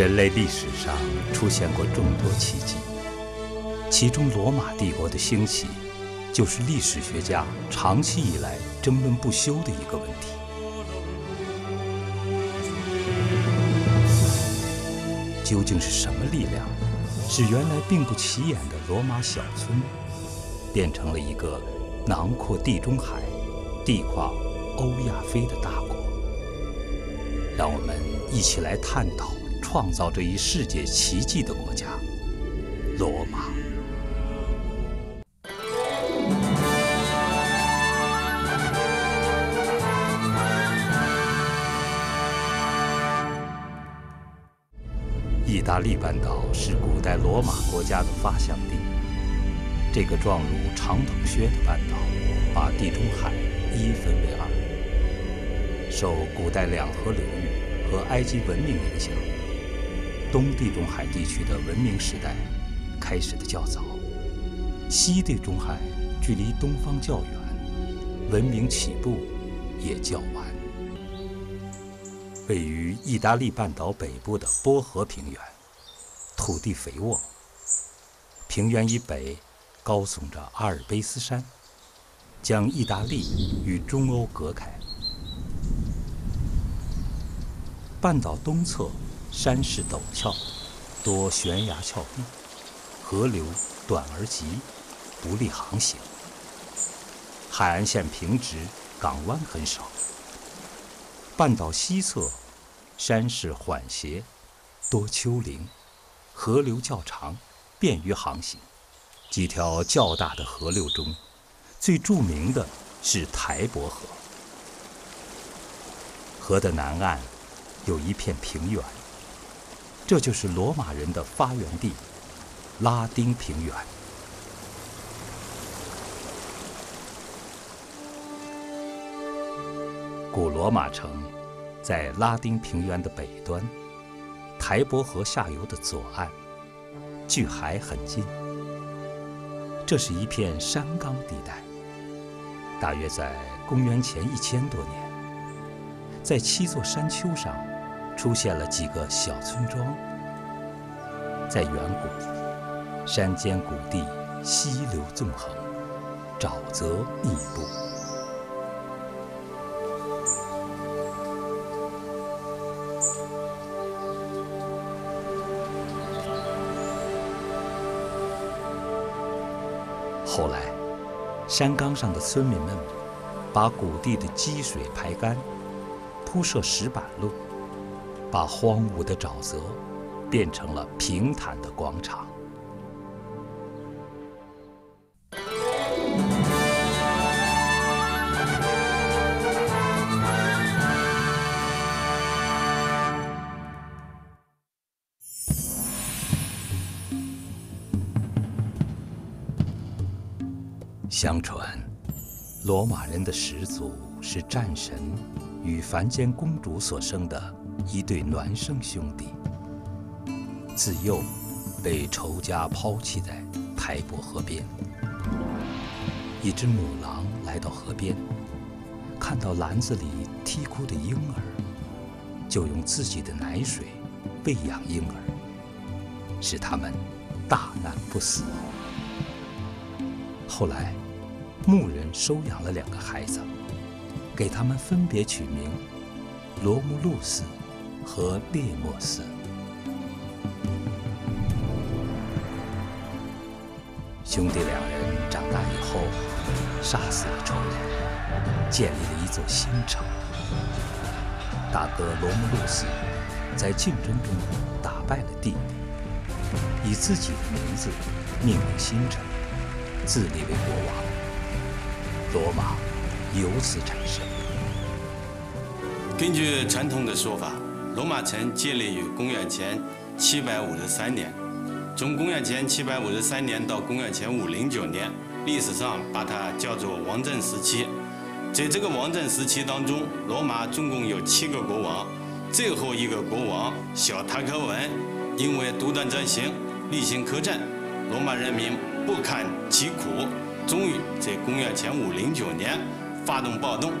人类历史上出现过众多奇迹，其中罗马帝国的兴起，就是历史学家长期以来争论不休的一个问题。究竟是什么力量，使原来并不起眼的罗马小村，变成了一个囊括地中海、地跨欧亚非的大国？让我们一起来探讨。创造这一世界奇迹的国家——罗马。意大利半岛是古代罗马国家的发祥地。这个状如长筒靴的半岛，把地中海一分为二，受古代两河流域和埃及文明影响。东地中海地区的文明时代开始的较早，西地中海距离东方较远，文明起步也较晚。位于意大利半岛北部的波河平原，土地肥沃。平原以北高耸着阿尔卑斯山，将意大利与中欧隔开。半岛东侧。山势陡峭，多悬崖峭壁，河流短而急，不利航行。海岸线平直，港湾很少。半岛西侧，山势缓斜，多丘陵，河流较长，便于航行。几条较大的河流中，最著名的是台伯河。河的南岸有一片平原。这就是罗马人的发源地——拉丁平原。古罗马城在拉丁平原的北端，台伯河下游的左岸，距海很近。这是一片山冈地带。大约在公元前一千多年，在七座山丘上。出现了几个小村庄。在远古，山间谷地溪流纵横，沼泽密布。后来，山岗上的村民们把谷地的积水排干，铺设石板路。把荒芜的沼泽变成了平坦的广场。相传，罗马人的始祖是战神与凡间公主所生的。一对孪生兄弟，自幼被仇家抛弃在台伯河边。一只母狼来到河边，看到篮子里啼哭的婴儿，就用自己的奶水喂养婴儿，使他们大难不死。后来，牧人收养了两个孩子，给他们分别取名罗慕路斯。和列莫斯兄弟两人长大以后，杀死了仇人，建立了一座新城。大哥罗慕路斯在竞争中打败了弟弟，以自己的名字命名新城，自立为国王。罗马由此产生。根据传统的说法。罗马城建立于公元前七百五十三年，从公元前七百五十三年到公元前五零九年，历史上把它叫做王政时期。在这个王政时期当中，罗马总共有七个国王，最后一个国王小塔克文因为独断专行、厉行苛政，罗马人民不堪其苦，终于在公元前五零九年发动暴动，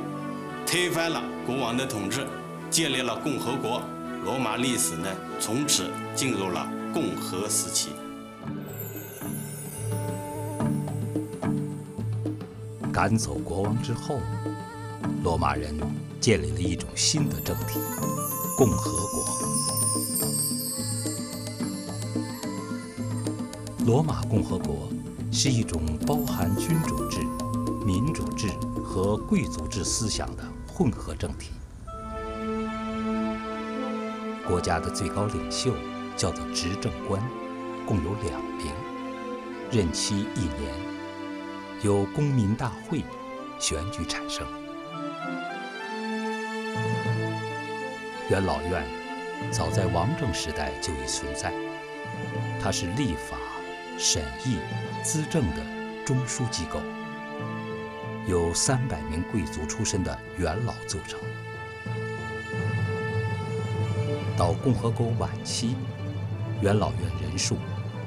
推翻了国王的统治。建立了共和国，罗马历史呢从此进入了共和时期。赶走国王之后，罗马人建立了一种新的政体——共和国。罗马共和国是一种包含君主制、民主制和贵族制思想的混合政体。国家的最高领袖叫做执政官，共有两名，任期一年，由公民大会选举产生。元老院早在王政时代就已存在，它是立法。审议、资政的中枢机构，由三百名贵族出身的元老组成。到共和国晚期，元老院人数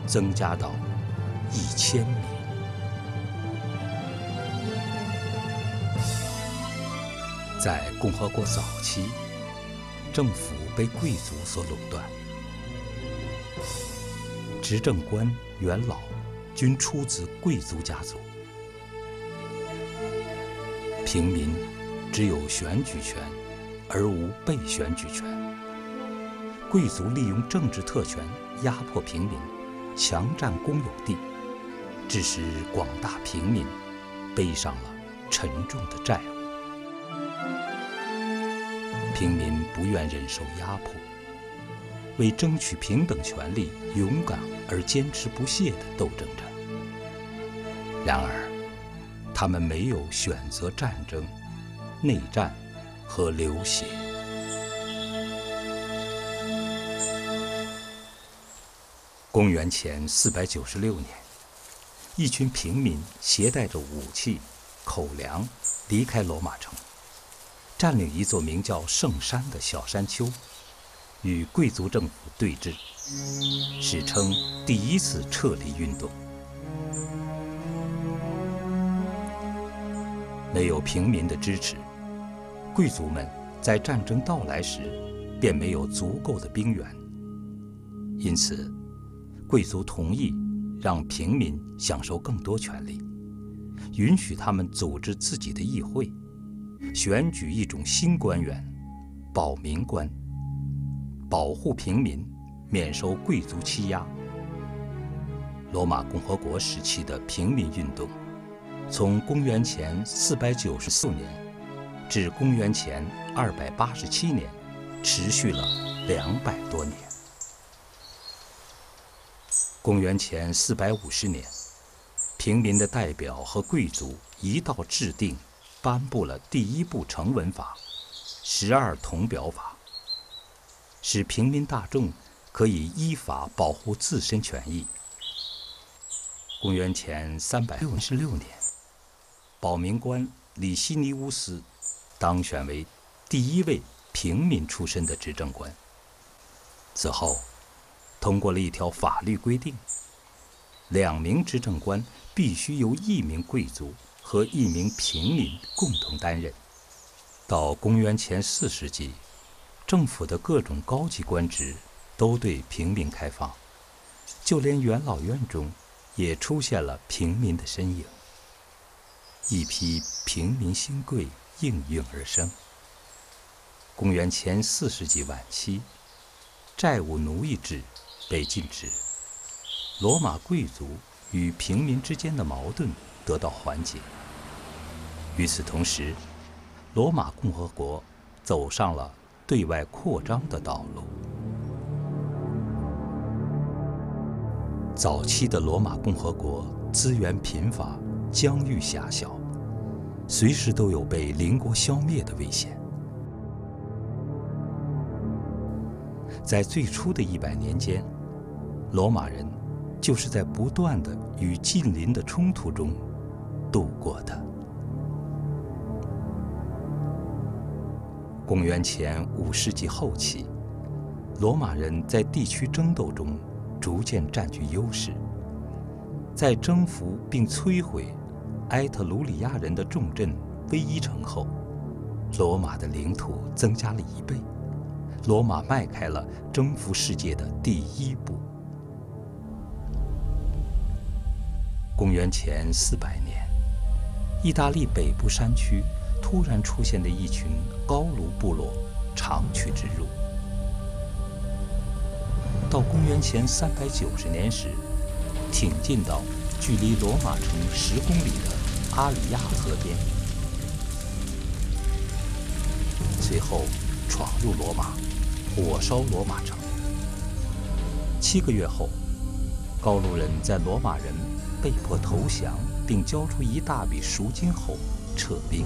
增加到一千名。在共和国早期，政府被贵族所垄断。执政官、元老均出自贵族家族，平民只有选举权，而无被选举权。贵族利用政治特权压迫平民，强占公有地，致使广大平民背上了沉重的债务。平民不愿忍受压迫。为争取平等权利，勇敢而坚持不懈地斗争着。然而，他们没有选择战争、内战和流血。公元前四百九十六年，一群平民携带着武器、口粮，离开罗马城，占领一座名叫圣山的小山丘。与贵族政府对峙，史称第一次撤离运动。没有平民的支持，贵族们在战争到来时便没有足够的兵源。因此，贵族同意让平民享受更多权利，允许他们组织自己的议会，选举一种新官员——保民官。保护平民，免受贵族欺压。罗马共和国时期的平民运动，从公元前494年至公元前287年，持续了两百多年。公元前450年，平民的代表和贵族一道制定、颁布了第一部成文法——十二铜表法。使平民大众可以依法保护自身权益。公元前三百六十六年，保民官李希尼乌斯当选为第一位平民出身的执政官。此后，通过了一条法律规定：两名执政官必须由一名贵族和一名平民共同担任。到公元前四世纪。政府的各种高级官职都对平民开放，就连元老院中也出现了平民的身影。一批平民新贵应运而生。公元前四世纪晚期，债务奴役制被禁止，罗马贵族与平民之间的矛盾得到缓解。与此同时，罗马共和国走上了。对外扩张的道路。早期的罗马共和国资源贫乏，疆域狭小，随时都有被邻国消灭的危险。在最初的一百年间，罗马人就是在不断的与近邻的冲突中度过的。公元前五世纪后期，罗马人在地区争斗中逐渐占据优势。在征服并摧毁埃特鲁里亚人的重镇威伊城后，罗马的领土增加了一倍，罗马迈开了征服世界的第一步。公元前四百年，意大利北部山区突然出现的一群高卢部落长驱直入。到公元前三百九十年时，挺进到距离罗马城十公里的阿里亚河边，随后闯入罗马，火烧罗马城。七个月后，高卢人在罗马人被迫投降并交出一大笔赎金后撤兵。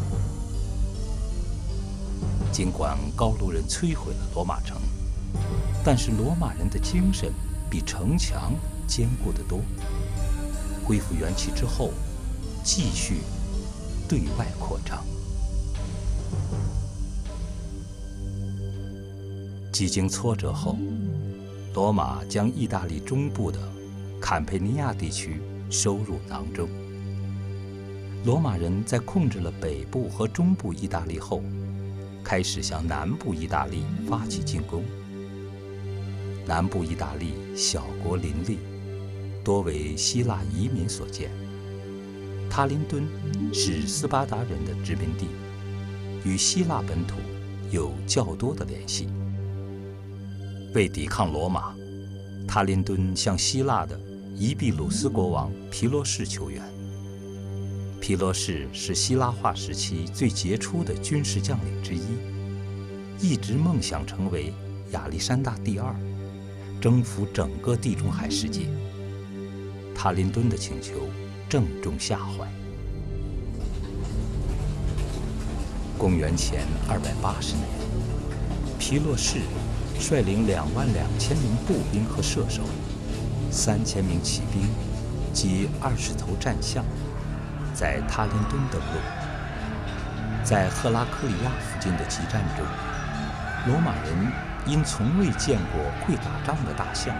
尽管高卢人摧毁了罗马城。但是罗马人的精神比城墙坚固得多。恢复元气之后，继续对外扩张。几经挫折后，罗马将意大利中部的坎佩尼亚地区收入囊中。罗马人在控制了北部和中部意大利后，开始向南部意大利发起进攻。南部意大利小国林立，多为希腊移民所建。塔林敦是斯巴达人的殖民地，与希腊本土有较多的联系。为抵抗罗马，塔林敦向希腊的伊庇鲁斯国王皮罗士求援。皮罗士是希腊化时期最杰出的军事将领之一，一直梦想成为亚历山大第二。征服整个地中海世界，塔林敦的请求正中下怀。公元前二百八十年，皮洛士率领两万两千名步兵和射手，三千名骑兵及二十头战象，在塔林敦登陆。在赫拉克里亚附近的激战中，罗马人。因从未见过会打仗的大象，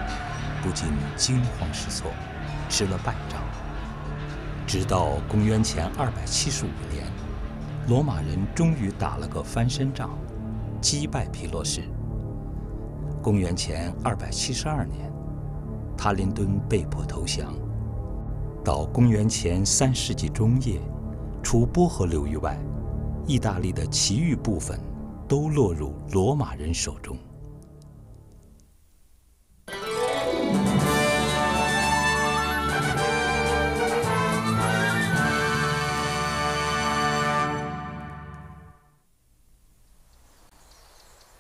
不禁惊慌失措，吃了败仗。直到公元前275年，罗马人终于打了个翻身仗，击败皮洛士。公元前272年，塔林敦被迫投降。到公元前3世纪中叶，除波河流域外，意大利的其余部分都落入罗马人手中。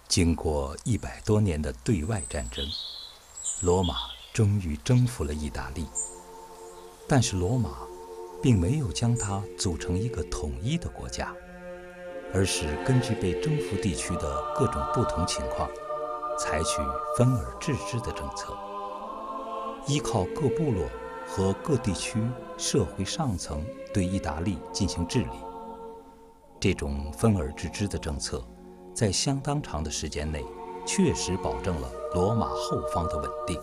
经过一百多年的对外战争，罗马终于征服了意大利。但是罗马并没有将它组成一个统一的国家，而是根据被征服地区的各种不同情况，采取分而治之的政策，依靠各部落和各地区社会上层对意大利进行治理。这种分而治之的政策。在相当长的时间内，确实保证了罗马后方的稳定。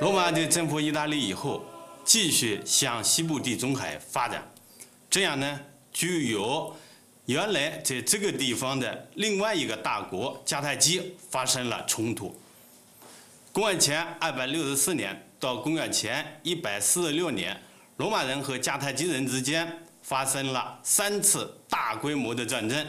罗马在征服意大利以后，继续向西部地中海发展，这样呢，就有原来在这个地方的另外一个大国迦太基发生了冲突。公元前二百六十四年到公元前一百四十六年，罗马人和迦太基人之间发生了三次大规模的战争。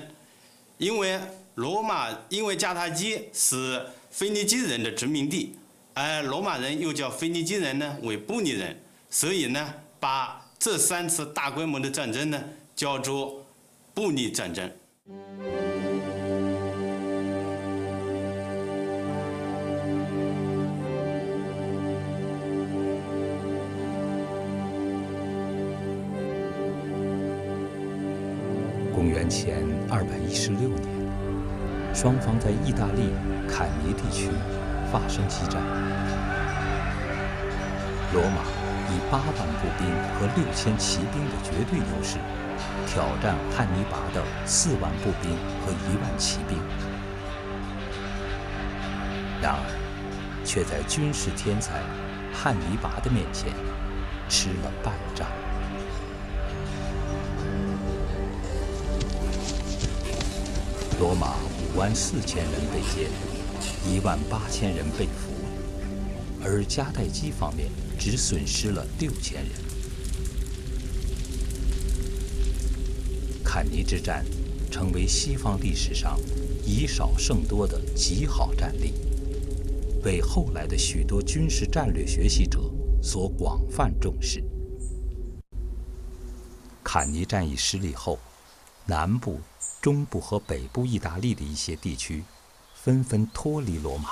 因为罗马，因为迦太基是腓尼基人的殖民地，而罗马人又叫腓尼基人呢为布尼人，所以呢，把这三次大规模的战争呢叫做布尼战争。公元前二百一十六年，双方在意大利坎尼地区发生激战。罗马以八万步兵和六千骑兵的绝对优势，挑战汉尼拔的四万步兵和一万骑兵。然而，却在军事天才汉尼拔的面前吃了败仗。罗马五万四千人被歼，一万八千人被俘，而迦太基方面只损失了六千人。坎尼之战成为西方历史上以少胜多的极好战例，被后来的许多军事战略学习者所广泛重视。坎尼战役失利后，南部。中部和北部意大利的一些地区纷纷脱离罗马，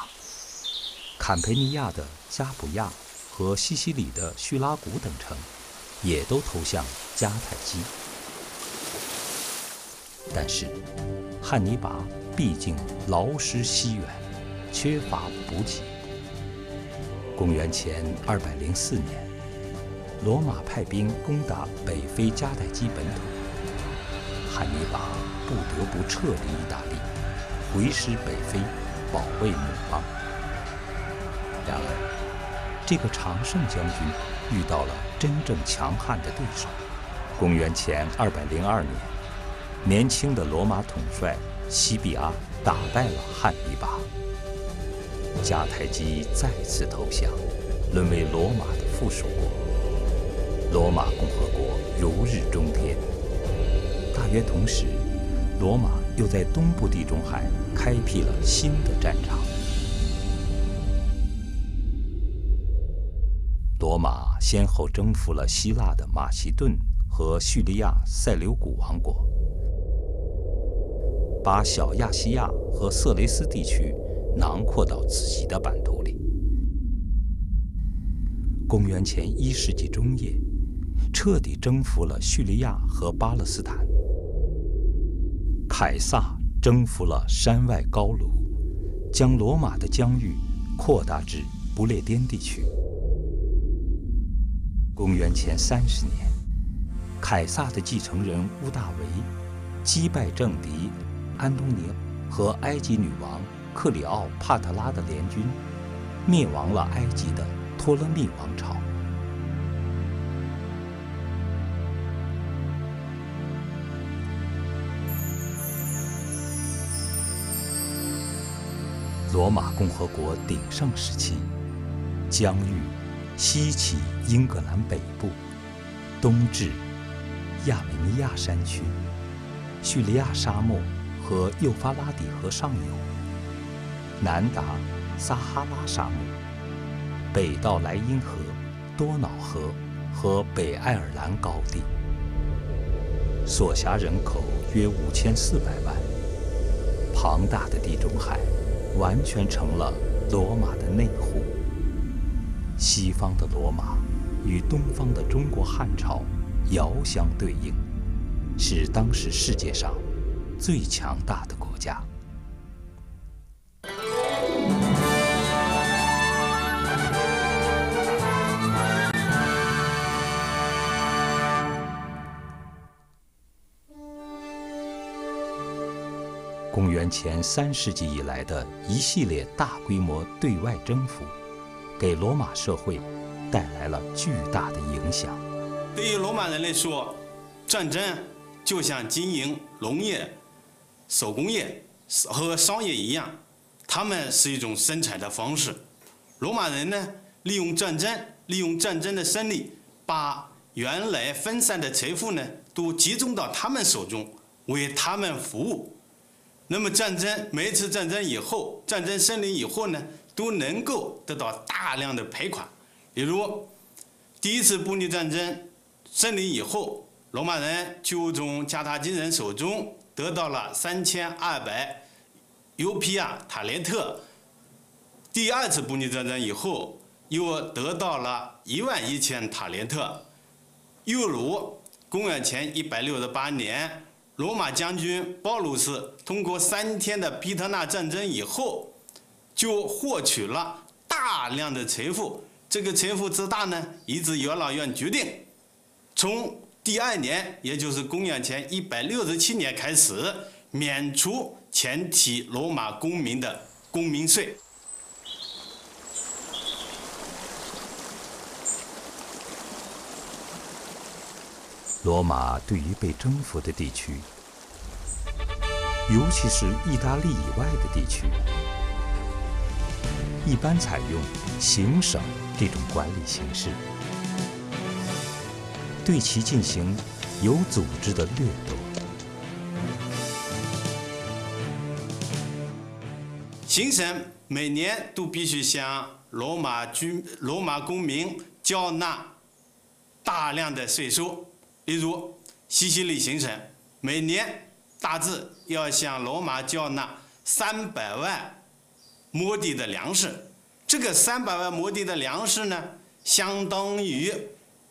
坎培尼亚的加普亚和西西里的叙拉古等城也都投向迦太基。但是，汉尼拔毕竟劳师西远，缺乏补给。公元前204年，罗马派兵攻打北非迦太基本土，汉尼拔。不得不撤离意大利，回师北非，保卫母邦。然而，这个常胜将军遇到了真正强悍的对手。公元前202年，年轻的罗马统帅西比阿打败了汉尼拔，迦太基再次投降，沦为罗马的附属国。罗马共和国如日中天。大约同时。罗马又在东部地中海开辟了新的战场。罗马先后征服了希腊的马其顿和叙利亚塞琉古王国，把小亚细亚和色雷斯地区囊括到自己的版图里。公元前一世纪中叶，彻底征服了叙利亚和巴勒斯坦。凯撒征服了山外高卢，将罗马的疆域扩大至不列颠地区。公元前三十年，凯撒的继承人屋大维击败政敌安东尼和埃及女王克里奥帕特拉的联军，灭亡了埃及的托勒密王朝。罗马共和国鼎盛时期，疆域西起英格兰北部，东至亚美尼亚山区、叙利亚沙漠和幼发拉底河上游，南达撒哈拉沙漠，北到莱茵河、多瑙河和北爱尔兰高地，所辖人口约五千四百万，庞大的地中海。完全成了罗马的内湖。西方的罗马与东方的中国汉朝遥相对应，是当时世界上最强大的公元前三世纪以来的一系列大规模对外征服，给罗马社会带来了巨大的影响。对于罗马人来说，战争就像经营农业、手工业和商业一样，他们是一种生产的方式。罗马人呢，利用战争，利用战争的胜利，把原来分散的财富呢，都集中到他们手中，为他们服务。那么战争，每一次战争以后，战争胜利以后呢，都能够得到大量的赔款。比如，第一次布匿战争胜利以后，罗马人就从迦太基人手中得到了三千二百尤皮亚塔连特。第二次布匿战争以后，又得到了一万一千塔连特。又如，公元前一百六十八年。罗马将军鲍鲁斯通过三天的皮特纳战争以后，就获取了大量的财富。这个财富之大呢，以致元老院决定，从第二年，也就是公元前一百六十七年开始，免除全体罗马公民的公民税。罗马对于被征服的地区，尤其是意大利以外的地区，一般采用行省这种管理形式，对其进行有组织的掠夺。行省每年都必须向罗马居罗马公民缴纳大量的税收，例如西西里行省每年大致要向罗马缴纳三百万亩地的粮食，这个三百万亩地的粮食呢，相当于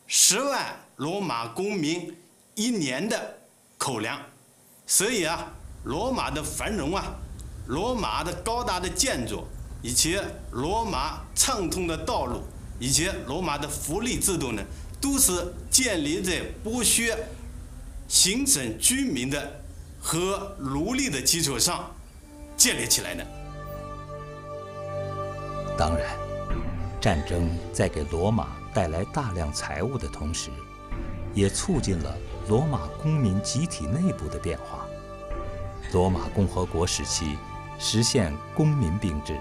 十万罗马公民一年的口粮，所以啊，罗马的繁荣啊。罗马的高大的建筑，以及罗马畅通的道路，以及罗马的福利制度呢，都是建立在剥削行省居民的和奴隶的基础上建立起来的。当然，战争在给罗马带来大量财物的同时，也促进了罗马公民集体内部的变化。罗马共和国时期。实现公民并治，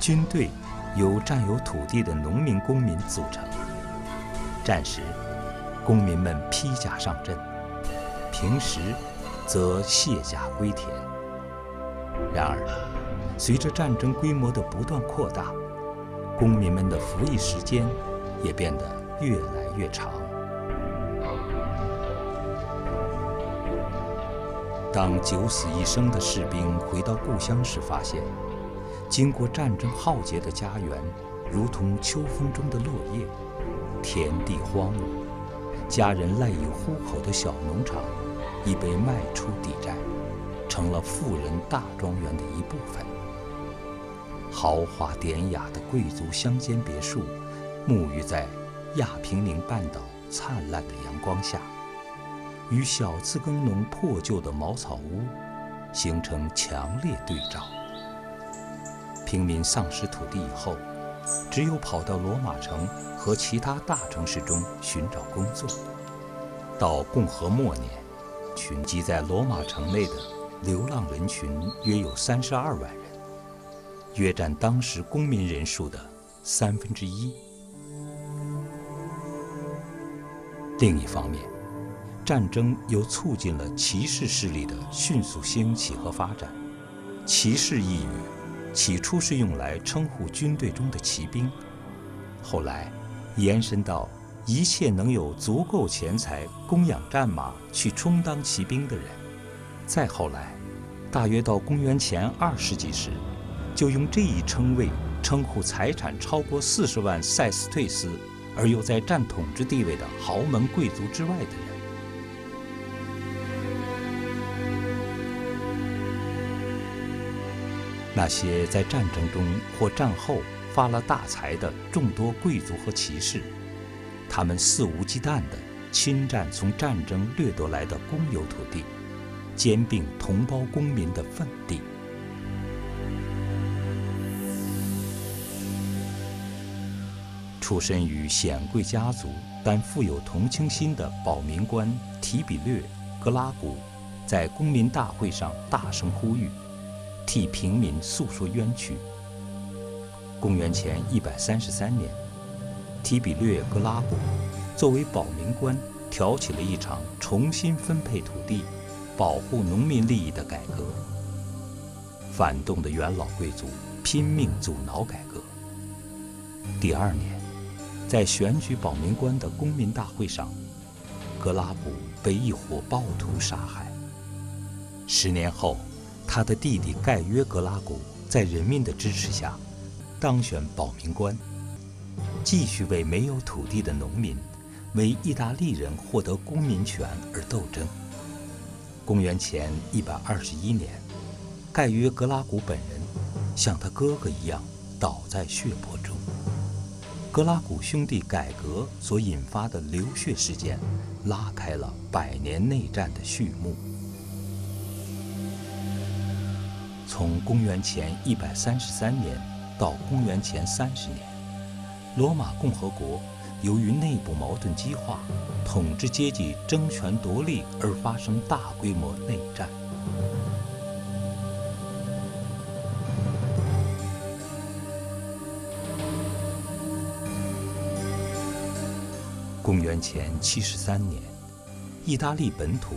军队由占有土地的农民公民组成。战时，公民们披甲上阵；平时，则卸甲归田。然而，随着战争规模的不断扩大，公民们的服役时间也变得越来越长。当九死一生的士兵回到故乡时，发现，经过战争浩劫的家园，如同秋风中的落叶，田地荒芜，家人赖以糊口的小农场，已被卖出抵债，成了富人大庄园的一部分。豪华典雅的贵族乡间别墅，沐浴在亚平宁半岛灿烂的阳光下。与小自耕农破旧的茅草屋形成强烈对照。平民丧失土地以后，只有跑到罗马城和其他大城市中寻找工作。到共和末年，群集在罗马城内的流浪人群约有三十二万人，约占当时公民人数的三分之一。另一方面，战争又促进了骑士势力的迅速兴起和发展。骑士一语，起初是用来称呼军队中的骑兵，后来延伸到一切能有足够钱财供养战马去充当骑兵的人。再后来，大约到公元前二世纪时，就用这一称谓称呼财产超过四十万塞斯退斯，而又在占统治地位的豪门贵族之外的人。那些在战争中或战后发了大财的众多贵族和骑士，他们肆无忌惮地侵占从战争掠夺来的公有土地，兼并同胞公民的份地。出身于显贵家族但富有同情心的保民官提比略·格拉古，在公民大会上大声呼吁。替平民诉说冤屈。公元前一百三十三年，提比略·格拉古作为保民官，挑起了一场重新分配土地、保护农民利益的改革。反动的元老贵族拼命阻挠改革。第二年，在选举保民官的公民大会上，格拉古被一伙暴徒杀害。十年后。他的弟弟盖约·格拉古在人民的支持下当选保民官，继续为没有土地的农民、为意大利人获得公民权而斗争。公元前121年，盖约·格拉古本人像他哥哥一样倒在血泊中。格拉古兄弟改革所引发的流血事件，拉开了百年内战的序幕。从公元前一百三十三年到公元前三十年罗马共和国由于内部矛盾激化统治阶级争权夺利而发生大规模内战。公元前七十三年意大利本土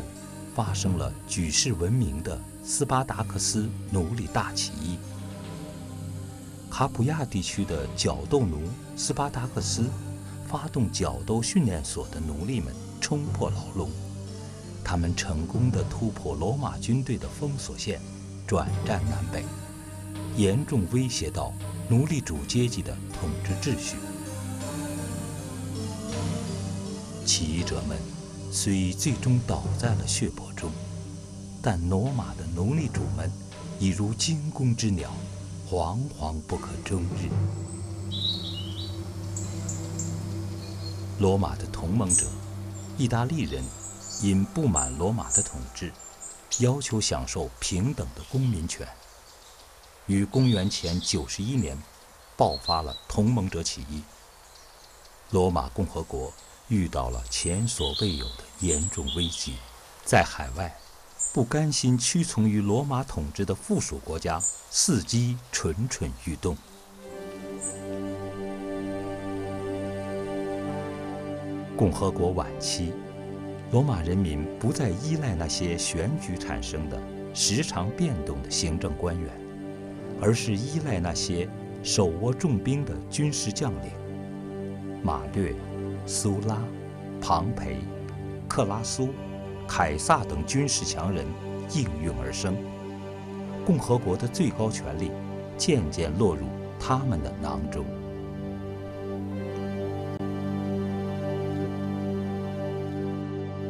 发生了举世闻名的斯巴达克斯奴隶大起义。卡普亚地区的角斗奴斯巴达克斯发动角斗训练所的奴隶们冲破牢笼，他们成功地突破罗马军队的封锁线，转战南北，严重威胁到奴隶主阶级的统治秩序。起义者们虽最终倒在了血泊，但罗马的奴隶主们已如惊弓之鸟。惶惶不可终日。罗马的同盟者，意大利人，因不满罗马的统治，要求享受平等的公民权。于公元前九十一年，爆发了同盟者起义。罗马共和国遇到了前所未有的严重危机，在海外。不甘心屈从于罗马统治的附属国家，伺机蠢蠢欲动。共和国晚期，罗马人民不再依赖那些选举产生的、时常变动的行政官员，而是依赖那些手握重兵的军事将领——马略、苏拉、庞培、克拉苏。凯撒等军事强人应运而生，共和国的最高权力渐渐落入他们的囊中。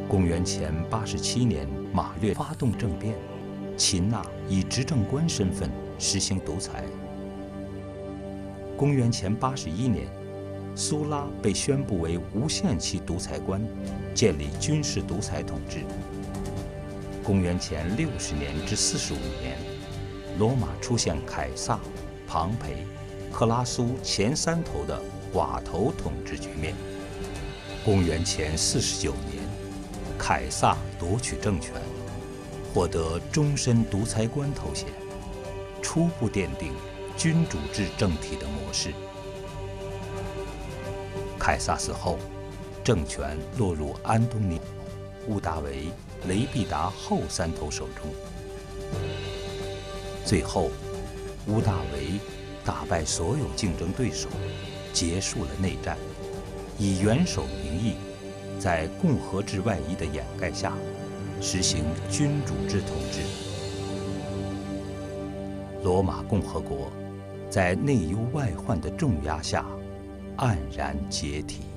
公元前八十七年，马略发动政变，秦纳以执政官身份实行独裁。公元前八十一年。苏拉被宣布为无限期独裁官，建立军事独裁统治。公元前六十年至四十五年，罗马出现凯撒、庞培、克拉苏前三头的寡头统治局面。公元前四十九年，凯撒夺取政权，获得终身独裁官头衔，初步奠定君主制政体的模式。凯撒死后，政权落入安东尼、乌大维、雷必达后三头手中。最后，乌大维打败所有竞争对手，结束了内战，以元首名义，在共和制外衣的掩盖下，实行君主制统治。罗马共和国在内忧外患的重压下。黯然解体。